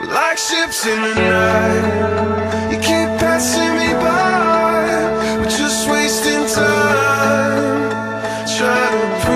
Like ships in the night. You keep passing me by. We're just wasting time. Trying to